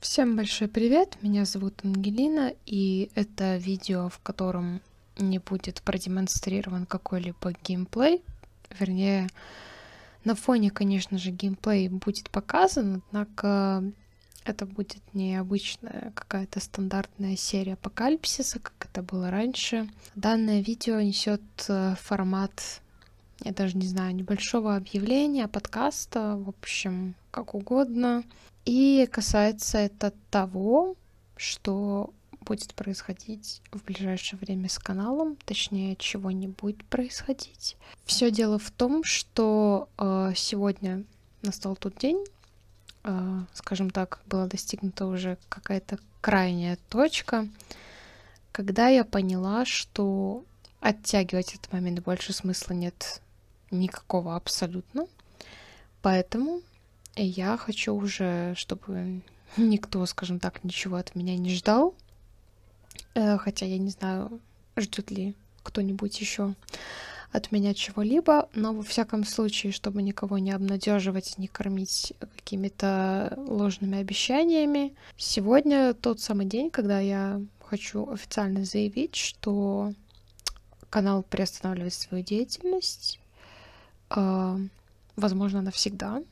Всем большой привет, меня зовут Ангелина, и это видео, в котором не будет продемонстрирован какой-либо геймплей, вернее, на фоне, конечно же, геймплей будет показан, однако это будет не обычная какая-то стандартная серия апокалипсиса, как это было раньше. Данное видео несет э, формат, я даже не знаю, небольшого объявления, подкаста, в общем, как угодно. И касается это того, что будет происходить в ближайшее время с каналом, точнее, чего не будет происходить. Все дело в том, что э, сегодня настал тот день, э, скажем так, была достигнута уже какая-то крайняя точка, когда я поняла, что оттягивать этот момент больше смысла нет никакого абсолютно. Поэтому я хочу уже, чтобы никто, скажем так, ничего от меня не ждал. Э, хотя я не знаю, ждет ли кто-нибудь еще от меня чего-либо, но во всяком случае, чтобы никого не обнадеживать, не кормить какими-то ложными обещаниями, сегодня тот самый день, когда я хочу официально заявить, что канал приостанавливает свою деятельность, э, возможно, навсегда.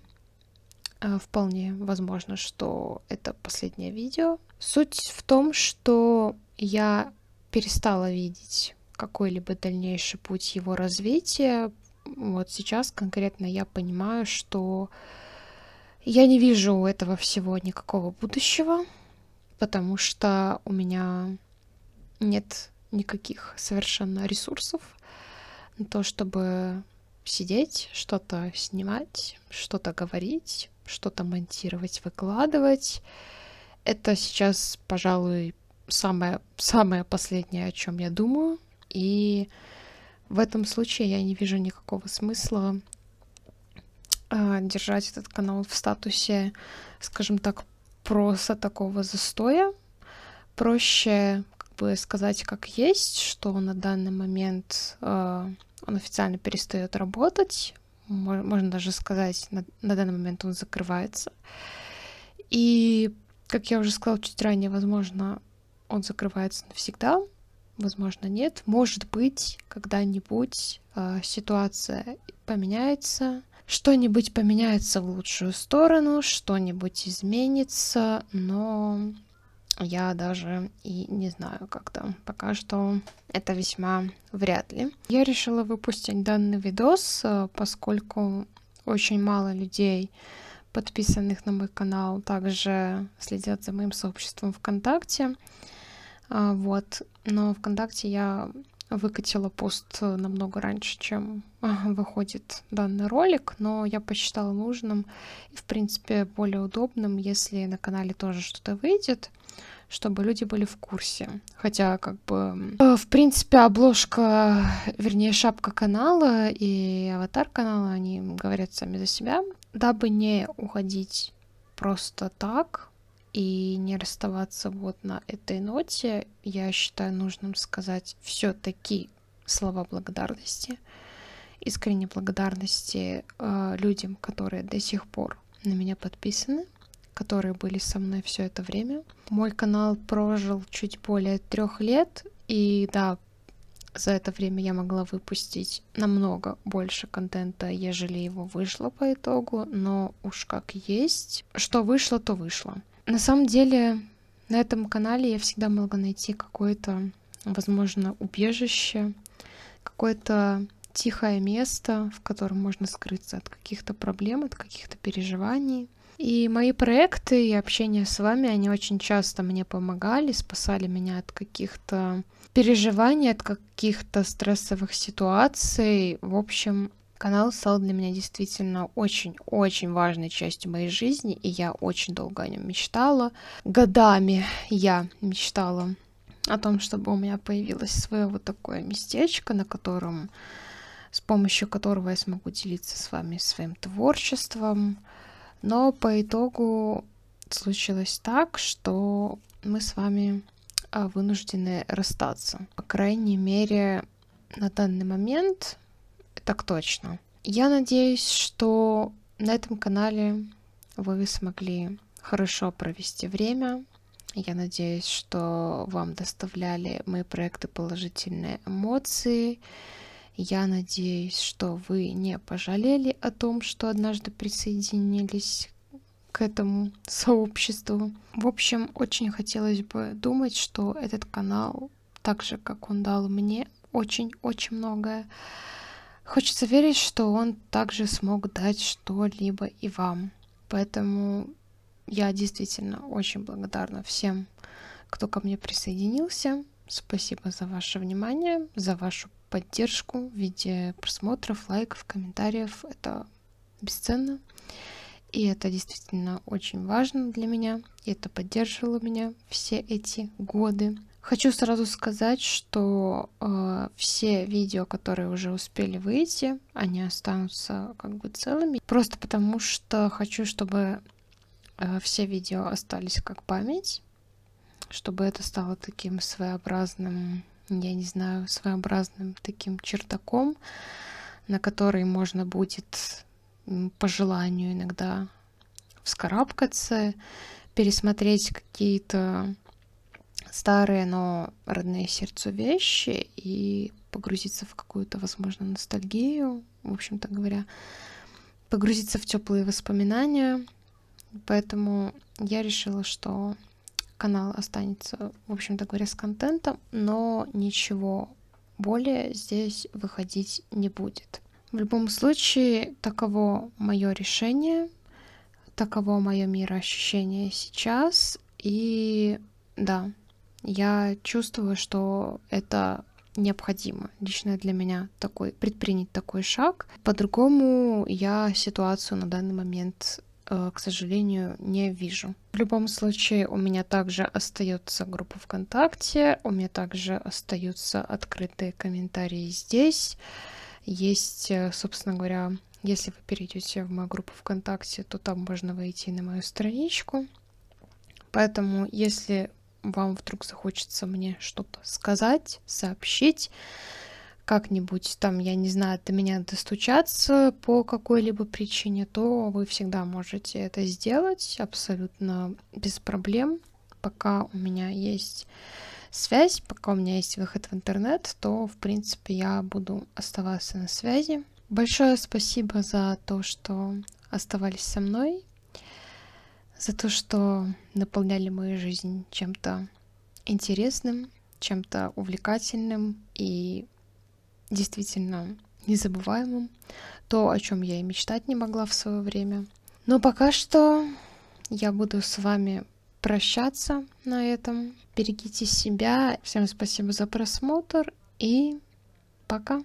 Э, вполне возможно, что это последнее видео. Суть в том, что я перестала видеть какой-либо дальнейший путь его развития. Вот сейчас конкретно я понимаю, что я не вижу у этого всего никакого будущего, потому что у меня нет никаких совершенно ресурсов на то, чтобы сидеть, что-то снимать, что-то говорить, что-то монтировать, выкладывать. Это сейчас, пожалуй, самое, самое последнее, о чем я думаю. И в этом случае я не вижу никакого смысла э, держать этот канал в статусе, скажем так, просто такого застоя. Проще как бы сказать как есть, что на данный момент э, он официально перестает работать, можно даже сказать, на, на данный момент он закрывается. И, как я уже сказала чуть ранее, возможно, он закрывается навсегда, возможно, нет. Может быть, когда-нибудь э, ситуация поменяется, что-нибудь поменяется в лучшую сторону, что-нибудь изменится, но я даже и не знаю как-то. Пока что это весьма вряд ли. Я решила выпустить данный видос, э, поскольку очень мало людей, подписанных на мой канал, также следят за моим сообществом ВКонтакте. А, вот. Но ВКонтакте я выкатила пост намного раньше, чем выходит данный ролик, но я посчитала нужным и, в принципе, более удобным, если на канале тоже что-то выйдет, чтобы люди были в курсе. Хотя, как бы, э, в принципе, обложка, вернее, шапка канала и аватар канала, они говорят сами за себя. Дабы не уходить просто так, и не расставаться вот на этой ноте, я считаю нужным сказать все-таки слова благодарности, искренней благодарности э, людям, которые до сих пор на меня подписаны, которые были со мной все это время. Мой канал прожил чуть более трех лет, и да, за это время я могла выпустить намного больше контента, ежели его вышло по итогу, но уж как есть, что вышло, то вышло. На самом деле, на этом канале я всегда могла найти какое-то, возможно, убежище, какое-то тихое место, в котором можно скрыться от каких-то проблем, от каких-то переживаний. И мои проекты и общение с вами, они очень часто мне помогали, спасали меня от каких-то переживаний, от каких-то стрессовых ситуаций. В общем, Канал стал для меня действительно очень-очень важной частью моей жизни, и я очень долго о нем мечтала. Годами я мечтала о том, чтобы у меня появилось свое вот такое местечко, на котором, с помощью которого я смогу делиться с вами своим творчеством. Но по итогу случилось так, что мы с вами а, вынуждены расстаться. По крайней мере, на данный момент так точно. Я надеюсь, что на этом канале вы смогли хорошо провести время. Я надеюсь, что вам доставляли мои проекты положительные эмоции. Я надеюсь, что вы не пожалели о том, что однажды присоединились к этому сообществу. В общем, очень хотелось бы думать, что этот канал, так же, как он дал мне, очень-очень многое. Хочется верить, что он также смог дать что-либо и вам. Поэтому я действительно очень благодарна всем, кто ко мне присоединился. Спасибо за ваше внимание, за вашу поддержку в виде просмотров, лайков, комментариев. Это бесценно. И это действительно очень важно для меня. И это поддерживало меня все эти годы. Хочу сразу сказать, что э, все видео, которые уже успели выйти, они останутся как бы целыми. Просто потому что хочу, чтобы э, все видео остались как память, чтобы это стало таким своеобразным, я не знаю, своеобразным таким чертаком, на который можно будет по желанию иногда вскарабкаться, пересмотреть какие-то старые, но родные сердцу вещи и погрузиться в какую-то, возможно, ностальгию, в общем-то говоря, погрузиться в теплые воспоминания. Поэтому я решила, что канал останется, в общем-то говоря, с контентом, но ничего более здесь выходить не будет. В любом случае, таково мое решение, таково мое мироощущение сейчас. И да, я чувствую, что это необходимо лично для меня такой предпринять такой шаг. По-другому я ситуацию на данный момент, э, к сожалению, не вижу. В любом случае у меня также остается группа ВКонтакте, у меня также остаются открытые комментарии здесь. Есть, э, собственно говоря, если вы перейдете в мою группу ВКонтакте, то там можно войти на мою страничку. Поэтому, если вам вдруг захочется мне что-то сказать, сообщить, как-нибудь там, я не знаю, до меня достучаться по какой-либо причине, то вы всегда можете это сделать абсолютно без проблем. Пока у меня есть связь, пока у меня есть выход в интернет, то, в принципе, я буду оставаться на связи. Большое спасибо за то, что оставались со мной, за то, что наполняли мою жизнь чем-то интересным, чем-то увлекательным и действительно незабываемым. То, о чем я и мечтать не могла в свое время. Но пока что я буду с вами прощаться на этом. Берегите себя. Всем спасибо за просмотр и пока.